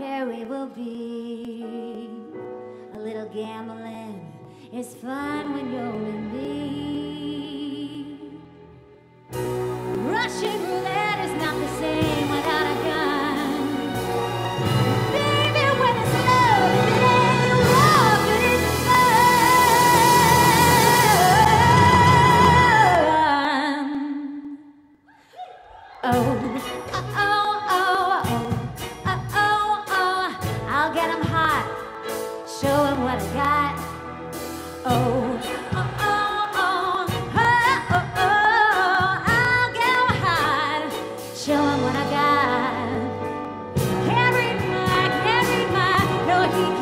we will be. A little gambling is fun when you're with me. Russian roulette is not the same without a gun. Baby, when it's love, it ain't war, it isn't fun. Oh, oh, show him what I got. Oh, oh, oh, oh, oh, oh, oh. Show him what I got. Can't read my, can't read my, no he can't.